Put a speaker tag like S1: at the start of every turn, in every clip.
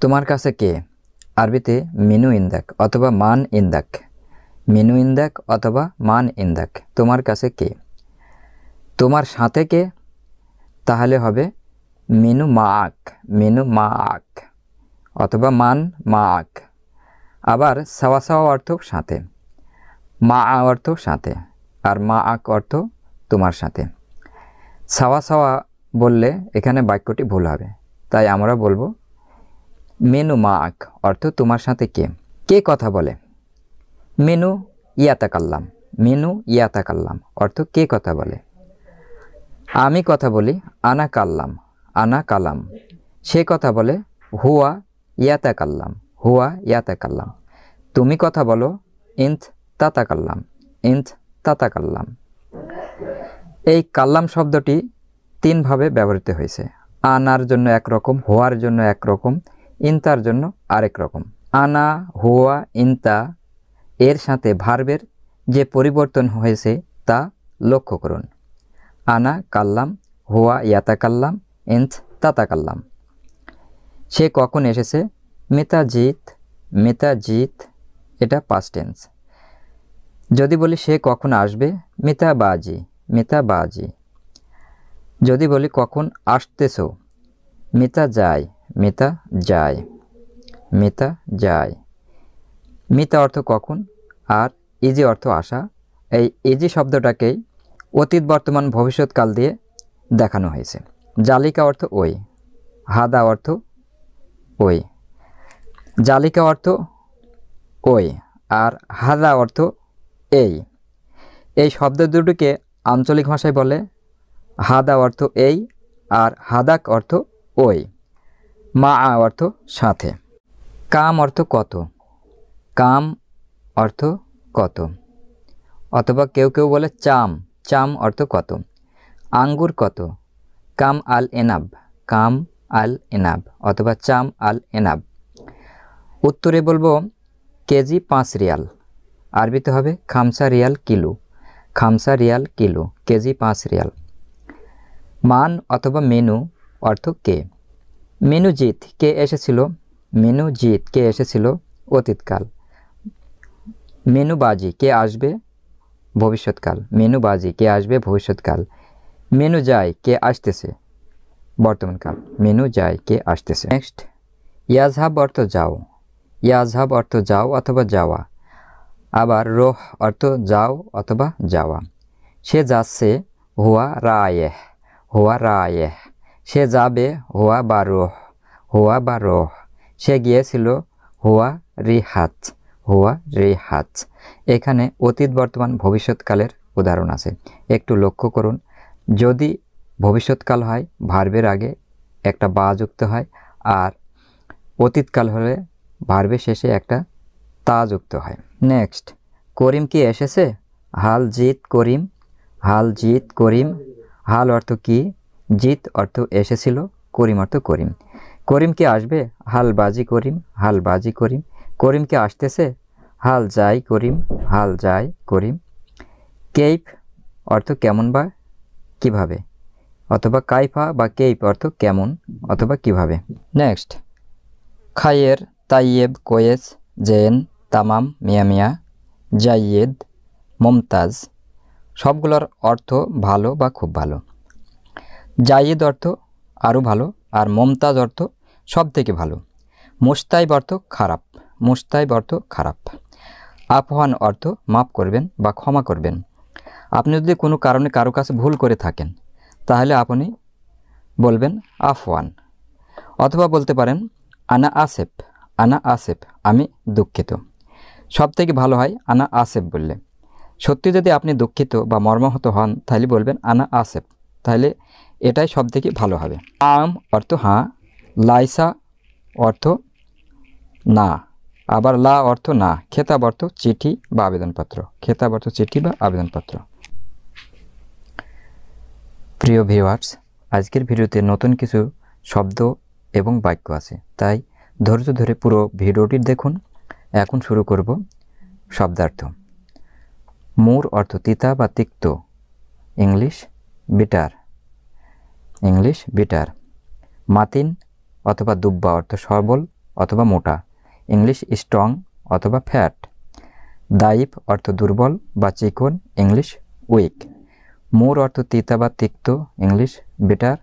S1: তোমার কাছে কে? আরবিতে, মিনু ইন্দাক অথবা মান ইন্দাক মিনু ইন্দাক অথবা মান ইন্দাক তোমার কাছে কে? তোমার সাথে কে? তাহলে হবে, মিনু মাক মিনু মাক অথবা মান মাক আবার সাওয়া সাওয়া অর্থ সাথে। মা অর্থ সাথে আর মা আক অর্থ তোমার সাথে। সাওয়া সাওয়া বললে এখানে বাক্যটি ভুল হবে, তাই আমরা বলব মেনু মা আক অর্থ তোমার সাথে কে? কে কথা বলে? মেনু ইয়াতা ইয়াতাকাল্লাম। মেনু ইয়াতাকাল্লাম, অর্থ কে কথা বলে? আমি কথা বলি আনা কাল্লাম আনা কালাম সে কথা বলে হুয়া ইয়াতাকাল্লাম হুয়া ইয়াতাকাল্লাম। তুমি কথা বলো ইন্থ তাতাকাল্লাম ইন্থ তাতাকাল্লাম। এই কাল্লাম শব্দটি তিনভাবে ব্যবহৃত হয়েছে। আনার জন্য একরকম, হোয়ার জন্য একরকম ইন্তার জন্য আরেক রকম। আনা, হুয়া, ইন্তা এর সাথে ভার্বের যে পরিবর্তন হয়েছে তা লক্ষ্য করুন। আনা, কাল্লাম, হুয়া ইয়াতা কাল্লাম ইন্থ তাতা কাল্লাম সে কখন এসেছে? মিতাজিৎ মিতাজিৎ এটা পাস্ট টেন্স যদি বলি সে কখন আসবে? মিতাবাজি মিতাবাজি। যদি বলি কখন আসতেছো? মিতা যায় মিতা যায়। মিতা যায়। মিতা অর্থ কখন? আর ইজি অর্থ আসা। এই ইজি শব্দটাকেই অতীত বর্তমান ভবিষ্যৎকাল দিয়ে দেখানো হয়েছে। জালিকা অর্থ ওই। হাদা অর্থ ওই। জালিকা অর্থ ওই। আর হাদা অর্থ এই। এই শব্দ দুটোকে আঞ্চলিক ভাষায় বলে হাদা অর্থ এই আর হাদাক অর্থ ওই। মা অর্থ সাথে। কাম অর্থ কত? কাম অর্থ কত? অথবা কেউ কেউ বলে চাম। চাম অর্থ কত? আঙ্গুর কত? কাম আল এনাব। কাম আল এনাব অথবা চাম আল এনাব। উত্তরে বলব কেজি পাঁচ রিয়াল। আরবিতে হবে খামসা রিয়াল কিলো। খামসা রিয়াল কিলো। কেজি পাঁচ রিয়াল। মান অথবা মেনু অর্থ কে? মেনু জিত কে এসেছিল? মেনু জিত কে এসেছিল? অতীতকাল। মেনু বাজি কে আসবে? ভবিষ্যৎকাল। মেনু বাজি কে আসবে? ভবিষ্যৎকাল। মেনু যায় কে আসতেছে? বর্তমানকাল। মেনু যায় কে আসতেছে? নেক্সট। ইয়াজহাব অর্থ যাও। ইয়াজহাব অর্থ যাও অথবা যাওয়া। আবার রোহ অর্থ যাও অথবা যাওয়া। সে যাচ্ছে হুয়া রায়েহ। হুয়া রায়েহ। সে যাবে হুয়া বা রোহ হুয়া বা রোহ সে গিয়েছিল হুয়া রিহাত হুয়া রিহাত। এখানে অতীত, বর্তমান, ভবিষ্যৎকালের উদাহরণ আছে। একটু লক্ষ্য করুন, যদি ভবিষ্যৎকাল হয়, ভার্বের আগে একটা বা যুক্ত হয়, আর অতীতকাল হলে ভার্বের শেষে একটা তা যুক্ত হয়। নেক্সট, করিম কি এসেছে? হাল জিত করিম, হাল জিত করিম। হাল অর্থ কি? জিত অর্থ এসেছিল করিম অর্থ করিম। করিম কি আসবে, হাল বাজি করিম, হাল বাজি করিম। করিম কি আসতেছে, হাল যাই করিম, হাল যাই করিম। কেইপ অর্থ কেমন বা কীভাবে? অথবা কাইফা বা কেইপ অর্থ কেমন অথবা কীভাবে? নেক্সট। খাইয়ের, তাইয়েব, কোয়েস, জেন, তামাম, মিয়া মিয়া, জাইয়েদ, মমতাজ। সবগুলোর অর্থ ভালো বা খুব ভালো। জাইয়েদ অর্থ আরও ভালো আর মমতাজ অর্থ সব থেকে ভালো। মুস্তাইব অর্থ খারাপ। মুস্তাইব অর্থ খারাপ। আফহান অর্থ মাফ করবেন বা ক্ষমা করবেন। আপনি যদি কোনো কারণে কারও কাছে ভুল করে থাকেন, তাহলে আপনি বলবেন আফওয়ান। অথবা বলতে পারেন, আনা আসেফ আনা আসেফ, আমি দুঃখিত। সব থেকে ভালো হয় আনা আসেফ বললে। সত্যি যদি আপনি দুঃখিত বা মর্মাহত হন, তাহলে বলবেন আনা আসেফ। তাহলে এটাই সব থেকে ভালো হবে। আম অর্থ হাঁ, লাইসা অর্থ না। আবার লা অর্থ না। খেতাব অর্থ চিঠি বা আবেদনপত্র। খেতাব অর্থ চিঠি বা আবেদনপত্র। প্রিয় ভিউয়ার্স আজকের ভিডিওতে নতুন কিছু শব্দ এবং বাক্য আছে। তাই ধৈর্য ধরে পুরো ভিডিওটি দেখুন। এখন শুরু করব শব্দার্থ। মুর অর্থ তিতা বা তিক্ত। English, bitter. English bitter. মাতিন অথবা দুব্বা অর্থ সবল অথবা মোটা। ইংলিশ স্ট্রং অথবা ফ্যাট। দাইপ অর্থ দুর্বল বা চিকন, ইংলিশ উইক। মোর অর্থ তিতা বা তিক্ত, ইংলিশ বেটার।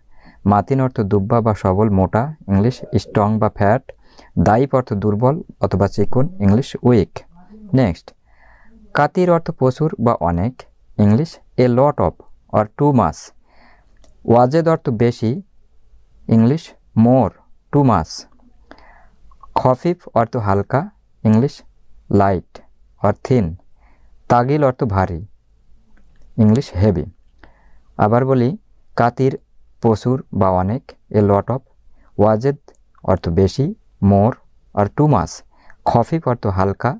S1: মাতিন অর্থ দুব্বা বা সবল, মোটা, ইংলিশ স্ট্রং বা ফ্যাট। দাইপ অর্থ দুর্বল অথবা চিকন, ইংলিশ উইক। নেক্সট। কাতির অর্থ প্রচুর বা অনেক, English a lot of or too much. Wazed অর্থ বেশি, ইংলিশ মোর, টু মাস। খফিফ অর্থ হালকা, ইংলিশ লাইট অর থিন। তাগিল অর্থ ভারী, ইংলিশ হেভি। আবার বলি, কাতির প্রচুর বা অনেক, এ লট অফ। ওয়াজেদ অর্থ বেশি, মোর আর টু মাস। খফিফ অর্থ হালকা,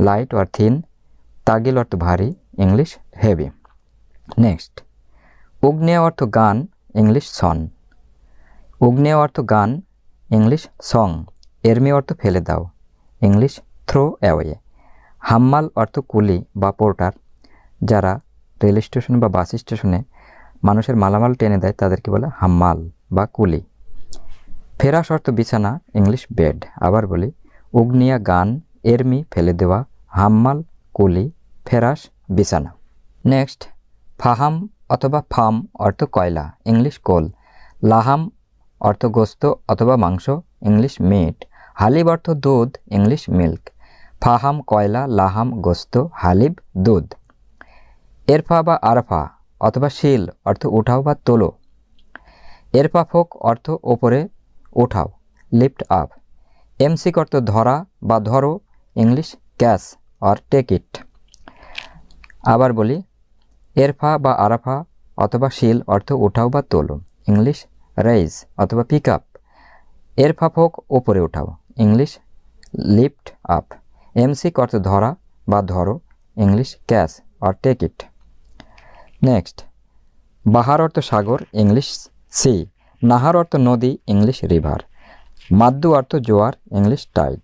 S1: লাইট অর থিন। তাগিল অর্থ ভারী, ইংলিশ হেভি। নেক্সট। উগ্নেয় অর্থ গান, ইংলিশ সন উগ্নেয় অর্থ গান, ইংলিশ সং। এরমি অর্থ ফেলে দাও, ইংলিশ থ্রো অ্যাওয়ে হাম্মাল অর্থ কুলি বা পোর্টার, যারা রেল স্টেশন বা বাস স্টেশনে মানুষের মালামাল টেনে দেয়, তাদেরকে বলে হাম্মাল বা কুলি। ফেরাস অর্থ বিছানা, ইংলিশ বেড আবার বলি, উগ্নিয়া গান, এরমি ফেলে দেওয়া, হাম্মাল, কুলি, ফেরাস, বিছানা। নেক্সট ফাহাম অথবা ফাম অর্থ কয়লা, ইংলিশ কোল। লাহাম অর্থ গোস্ত অথবা মাংস, ইংলিশ মিট। হালিব অর্থ দুধ, ইংলিশ মিল্ক। ফাহাম কয়লা, লাহাম গোস্ত, হালিব দুধ। এরফা বা আরফা অথবা শিল অর্থ উঠাও বা তোলো। এরফা ফোক অর্থ ওপরে ওঠাও লিফট আপ। এমসিক অর্থ ধরা বা ধরো, English catch or take it. আবার বলি এরফা বা আরাফা অথবা শিল অর্থ উঠাও বা তোলো। ইংলিশ রাইজ অথবা পিক আপ এরফা ফোক ওপরে উঠাও। ইংলিশ লিফট আপ এমসিক অর্থ ধরা বা ধরো। English catch or take it next বাহার অর্থ সাগর, ইংলিশ সি নাহার অর্থ নদী, ইংলিশ রিভার মাদ্দু অর্থ জোয়ার, ইংলিশ টাইড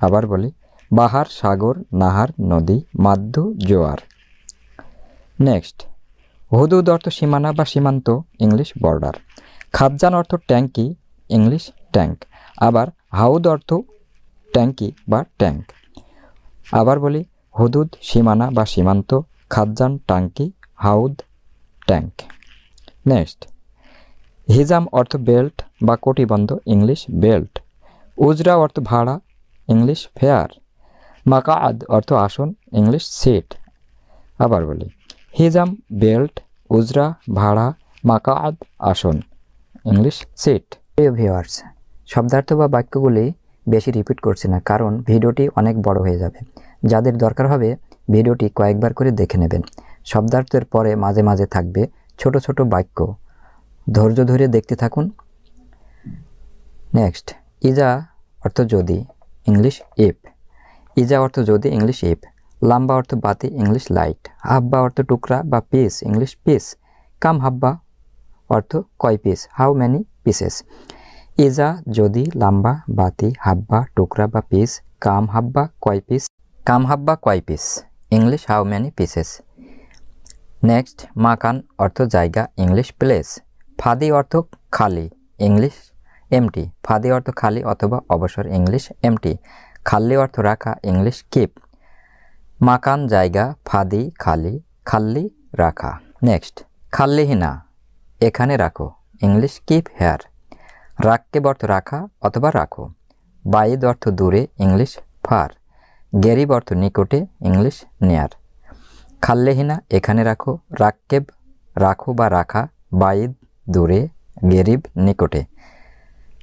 S1: আবার বলি, বাহার, সাগর, নাহার, নদী, মাদ্দু, জোয়ার। নেক্সট হুদুদ অর্থ সীমানা বা সীমান্ত ইংলিশ বর্ডার খাদ্যান অর্থ ট্যাঙ্কি ইংলিশ ট্যাঙ্ক আবার হাউদ অর্থ ট্যাঙ্কি বা ট্যাঙ্ক। আবার বলি, হুদুদ সীমানা বা সীমান্ত খাদ্যান ট্যাঙ্কি, হাউদ ট্যাঙ্ক। নেক্সট হিজাম অর্থ বেল্ট বা কটিবন্ধ ইংলিশ বেল্ট উজরা অর্থ ভাড়া ইংলিশ ফেয়ার মাকাআদ অর্থ আসন ইংলিশ সিট আবার বলি হিজাম, বেল্ট, উজরা, ভাড়া, মাকাআদ, আসন। English seat. প্রিয় ভিউয়ার্স শব্দার্থ বা বাক্যগুলি বেশি রিপিট করছি না, কারণ ভিডিওটি অনেক বড় হয়ে যাবে। যাদের দরকার হবে, ভিডিওটি কয়েকবার করে দেখে নেবেন। শব্দার্থের পরে মাঝে মাঝে থাকবে ছোট ছোট বাক্য। ধৈর্য ধরে দেখতে থাকুন। নেক্সট ইজা অর্থ যদি, ইংলিশ ইফ ইজা অর্থ যদি, ইংলিশ ইফ লাম্বা অর্থ বাতি, ইংলিশ লাইট। হাব্বা অর্থ টুকরা বা পিস, ইংলিশ পিস। কাম হাব্বা অর্থ কয় পিস, হাউ ম্যানি পিসেস। ইজা যদি লাম্বা, বাতি, হাব্বা, টুকরা বা পিস, কাম হাব্বা কয় পিস, কাম হাব্বা কয় piece, English how many pieces. Next, মাকান অর্থ জায়গা, ইংলিশ প্লেস। ফাদি অর্থ খালি, ইংলিশ এমটি। ফাদি অর্থ খালি অথবা অবসর, ইংলিশ এমটি। খাল্লি অর্থ রাখা, ইংলিশ কিপ। মাকান জায়গা, ফাদি, খালি, খাল্লি, রাখা। নেক্সট খাল্লিহিনা এখানে রাখো। ইংলিশ কিপ হেয়ার রাক্কেব অর্থ রাখা অথবা রাখো। বাইদ অর্থ দূরে ইংলিশ ফার গেরিব অর্থ নিকটে ইংলিশ নেয়ার খাল্লেহিনা এখানে রাখো। রাক্কেব রাখো বা রাখা। বাইদ দূরে গেরিব নিকটে।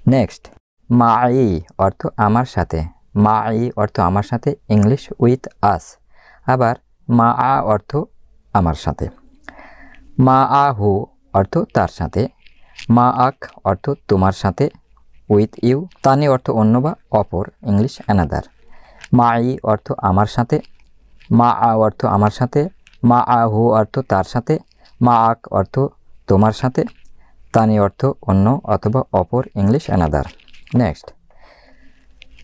S1: নেক্সট মা অর্থ আমার সাথে। মা অর্থ আমার সাথে ইংলিশ উইথ আস আবার মা আ অর্থ আমার সাথে। মা আ হু অর্থ তার সাথে। মা আক অর্থ তোমার সাথে। উইথ ইউ তানি অর্থ অন্য বা অপর, ইংলিশ অ্যানাদার। মা ই অর্থ আমার সাথে। মা আ অর্থ আমার সাথে। মা আ হু অর্থ তার সাথে। মা আক অর্থ তোমার সাথে। তানি অর্থ অন্য অথবা অপর, ইংলিশ অ্যানাদার। নেক্সট।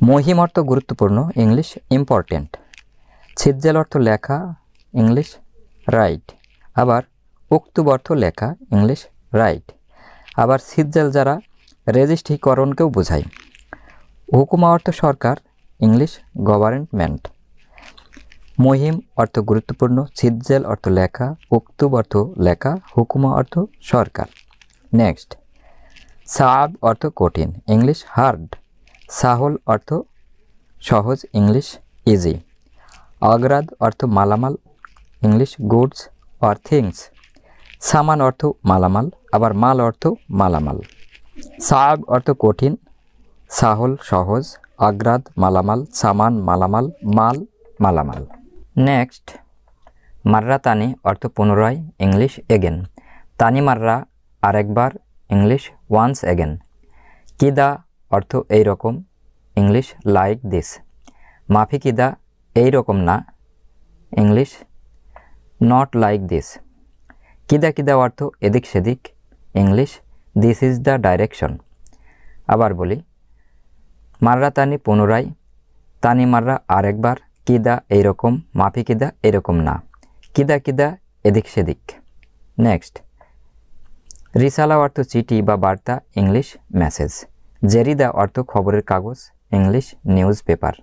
S1: মহিম অর্থ গুরুত্বপূর্ণ, ইংলিশ ইম্পর্টেন্ট। ছিজ্জেল অর্থ লেখা, ইংলিশ রাইট। আবার উক্তুব অর্থ লেখা, ইংলিশ রাইট। আবার সিজ্জেল যারা রেজিস্ট্রিকরণকেও বোঝায়। হুকুমা অর্থ সরকার, ইংলিশ গভর্নমেন্ট। মহিম অর্থ গুরুত্বপূর্ণ সিজ্জেল অর্থ লেখা, উক্তুব অর্থ লেখা, হুকুমা অর্থ সরকার। নেক্সট সাব অর্থ কঠিন, ইংলিশ হার্ড। সাহল অর্থ সহজ, ইংলিশ ইজি অগ্রাদ অর্থ মালামাল, ইংলিশ গুডস অর থিংস সামান অর্থ মালামাল, আবার মাল অর্থ মালামাল। সাব অর্থ কঠিন, সাহল সহজ আগ্রাদ মালামাল, সামান মালামাল, মাল মালামাল। নেক্সট মাররা তানি অর্থ পুনরায়, ইংলিশ এগেন তানি মাররা আরেকবার, ইংলিশ ওয়ান্স এগেন কিদা অর্থ এই রকম ইংলিশ লাইক দিস মাফি কিদা এই রকম না। ইংলিশ নট লাইক দিস কিদা কিদা অর্থ? এদিক সেদিক। English this is the direction আবার বলি, মাররা তানি পুনরায়, তানি মাররা আরেকবার, কিদা এইরকম, মাফি কিদা এরকম না। কিদা কিদা, এদিক সেদিক। নেক্সট রিসালা অর্থ চিঠি বা বার্তা ইংলিশ মেসেজ জেরিদা অর্থ খবরের কাগজ ইংলিশ নিউজ পেপার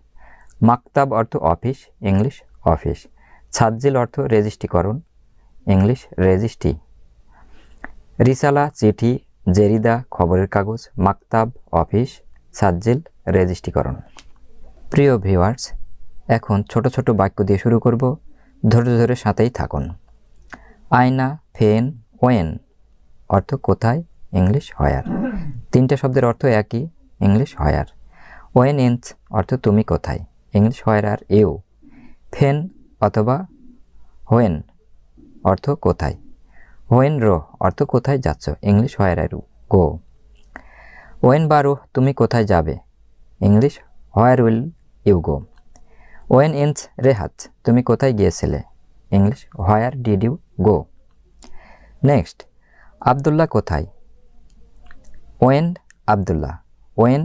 S1: মাকতাব অর্থ অফিস, ইংলিশ অফিস। ছাজ্জিল অর্থ রেজিস্ট্রিকরণ, ইংলিশ রেজিস্ট্রি। রিসালা, চিঠি, জেরিদা, খবরের কাগজ, মাকতাব অফিস সাজ্জিল রেজিস্ট্রিকরণ। প্রিয় ভিউয়ার্স, এখন ছোট ছোট বাক্য দিয়ে শুরু করব। ধৈর্য ধরে সাথেই থাকুন। আয়না, ফেন, ওয়েন অর্থ কোথায়? English where. তিনটে শব্দের অর্থ একই, ইংলিশ হয়ার। ওয়েন ইঞ্চ অর্থ তুমি কোথায়? ইংলিশ হয়ার আর ইউ ফেন অথবা হোয়েন অর্থ কোথায়? হোয়েন রো অর্থ কোথায় যাচ্ছ? ইংলিশ হয়ার আর গো ওয়েন বারো, তুমি কোথায় যাবে? English where will you go when ইঞ্চ রেহাত, তুমি কোথায় গিয়েছিলে? English where did you go next Abdullah কোথায়? ওয়েন আবদুল্লাহ ওয়েন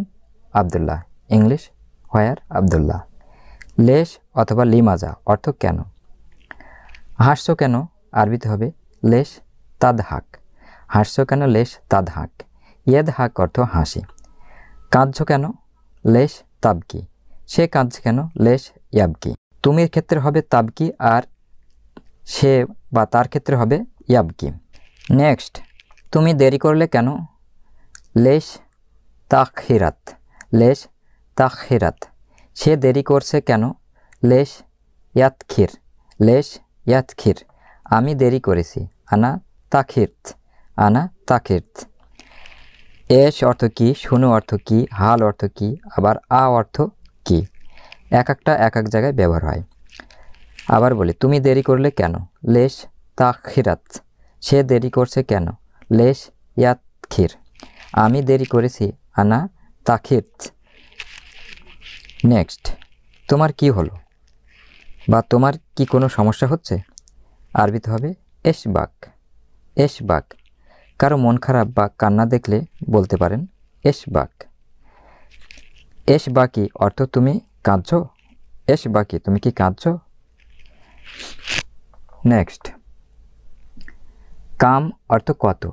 S1: আবদুল্লাহ ইংলিশ হোয়ার আবদুল্লাহ। লেশ অথবা লিমাজা, অর্থ কেন? হাসছো কেন? আরবিতে হবে লেশ তাদ হাক হাসছো কেন? লেশ তাদ হাক ইয়েদ হাক অর্থ হাসি। কাঁদছো কেন? লেশ তাবকি। সে কাঁদছে কেন? লেশ ইয়াবকি। তুমির ক্ষেত্রে হবে তাবকি আর সে বা তার ক্ষেত্রে হবে ইয়াবকি। নেক্সট, তুমি দেরি করলে কেন? লেশ তাখিরাত লেশ তাখিরাত সে দেরি করছে কেন? লেশ ইয়াতখির লেশ ইয়াতখির, আমি দেরি করেছি। আনা তাখির্ত আনা তাখির্ত। এস অর্থ কি? শুনো অর্থ কি? হাল অর্থ কি? আবার আ অর্থ কি? এক একটা এক এক জায়গায় ব্যবহার হয়। আবার বলি, তুমি দেরি করলে কেন? লেশ তাখিরাত, সে দেরি করছে কেন? লেশ ইয়াতখির, আমি দেরি করেছি। আনা তাখির্ত নেক্সট তোমার কি হলো? বা তোমার কি কোনো সমস্যা হচ্ছে? আরবিতে হবে এশবাক এশবাক কারও মন খারাপ বা কান্না দেখলে বলতে পারেন এশবাক এশবাকি অর্থ তুমি কাঁদছ? এশবাকি তুমি কি কাঁদছ? নেক্সট কাম অর্থ কত?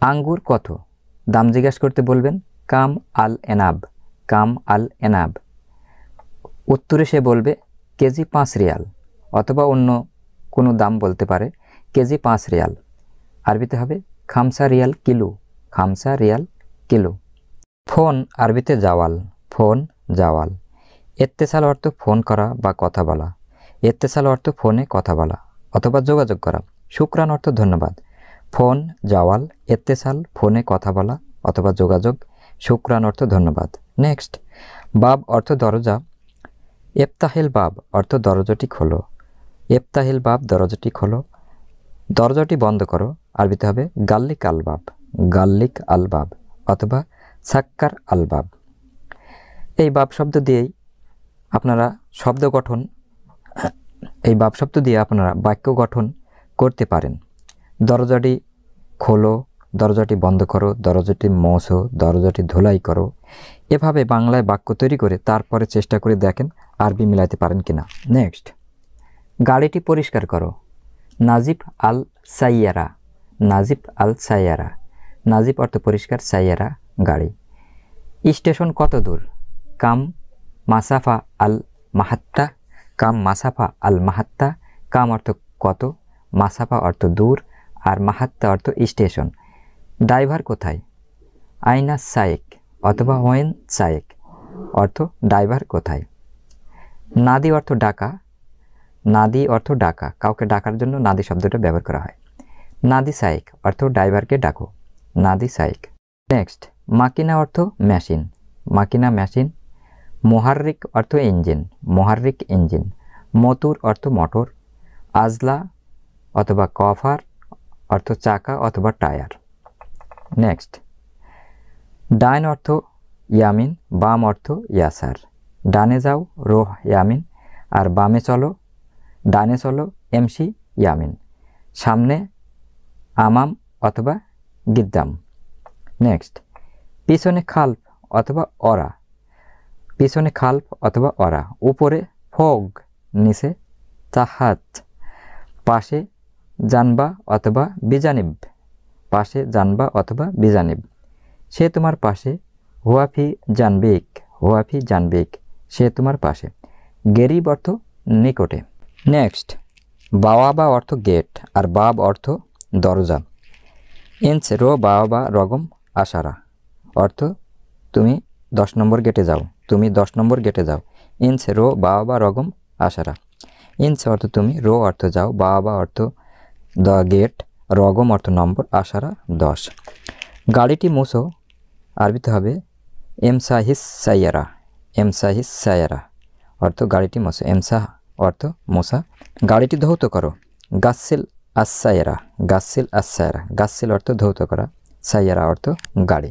S1: আঙ্গুর কত? দাম জিজ্ঞাসা করতে বলবেন কাম আল এনাব কাম আল এনাব। উত্তরে সে বলবে, কেজি পাঁচ রিয়াল, অথবা অন্য কোনো দাম বলতে পারে, কেজি পাঁচ রিয়াল। আরবিতে হবে, খামসা রিয়াল কিলো, খামসা রিয়াল কিলো। ফোন আরবিতে জাওয়াল, ফোন জাওয়াল। এত্তেসাল অর্থ ফোন করা বা কথা বলা। এত্তেসাল অর্থ ফোনে কথা বলা, অথবা যোগাযোগ করা। শুক্রান অর্থ ধন্যবাদ। ফোন জাওয়াল, এত্তেসাল ফোনে কথা বলা, অথবা যোগাযোগ। শুক্রান অর্থ ধন্যবাদ। নেক্সট বাব অর্থ দরজা। এফতাহিল বাব অর্থ দরজাটি খোলো। এফতাহিল বাব দরজাটি খোলো। দরজাটি বন্ধ করো। আরবিতে হবে গাল্লিক আলবাব গাল্লিক আলবাব অথবা সাক্কার আলবাব এই বাব শব্দ দিয়েই আপনারা শব্দ গঠন, এই বাব শব্দ দিয়ে আপনারা বাক্য গঠন করতে পারেন। দরজাটি খোলো দরজাটি বন্ধ করো, দরজাটি মোছো, দরজাটি ধোলাই করো। এভাবে বাংলায় বাক্য তৈরি করে তারপরে চেষ্টা করে দেখেন আরবি মিলাইতে পারেন কিনা। নেক্সট। গাড়িটি পরিষ্কার করো। নাজিব আল সাইয়ারা নাজিব আল সাইয়ারা নাজিব অর্থ পরিষ্কার, সাইয়ারা গাড়ি। স্টেশন কত দূর? কাম মাসাফা আল মাহাত্তা কাম মাসাফা আল মাহাত্তা কাম অর্থ কত? মাসাফা অর্থ দূর। আর মাহাত্তা অর্থ স্টেশন। ড্রাইভার কোথায়? আইনা সায়েক অথবা ওয়েন সায়েক। অর্থ ড্রাইভার কোথায়? নাদি অর্থ ডাকা। নাদি অর্থ ডাকা। কাউকে ডাকার জন্য নাদি শব্দটা ব্যবহার করা হয়। নাদি সাইক অর্থ ড্রাইভারকে ডাকো। নাদি সাইক নেক্সট, মাকিনা অর্থ মেশিন। মাকিনা মেশিন। মোহার্রিক অর্থ ইঞ্জিন। মোহার্রিক ইঞ্জিন। মতুর অর্থ মোটর। আজলা অথবা কফার অর্থ চাকা অথবা টায়ার। নেক্সট ডাইন অর্থ ইয়ামিন বাম অর্থ ইয়াসার ডানে যাও রোহ ইয়ামিন আর বামে চলো ডানে চলো এমসি ইয়ামিন সামনে আমাম অথবা গিদ্দাম। নেক্সট পিছনে খাল্প অথবা অরা। পিছনে খাল্প অথবা অরা। উপরে ফোগ, নিচে তাহাত পাশে জানবা অথবা বিজানিব পাশে জানবা অথবা বিজানিব। সে তোমার পাশে, হুয়াফি জানবিক হুয়াফি জানবিক, সে তোমার পাশে। গেরিব অর্থ নিকটে। নেক্সট, বাওয়াবা অর্থ গেট, আর বাব অর্থ দরজা। ইঞ্চ রো, বাওয়াবা, রগম, আশারা। অর্থ, তুমি দশ নম্বর গেটে যাও, তুমি দশ নম্বর গেটে যাও। ইঞ্চ রো, বাওয়াবা, রগম, আশারা। ইঞ্চ অর্থ তুমি, রো অর্থ যাও, বাওয়াবা অর্থ দ্য গেট। রগম অর্থ নম্বর, আশারা দশ। গাড়িটি মুসো আরবিতে হবে এমসাহিস সাইয়ারা এমসাহিস সাইয়ারা অর্থ গাড়িটি মোছো, এমসাহ অর্থ মোসা গাড়িটি ধৌত করো গাছেল আসায়রা গাছেল আসায়রা গাছেল অর্থ ধৌত করা, সাইয়ারা অর্থ গাড়ি।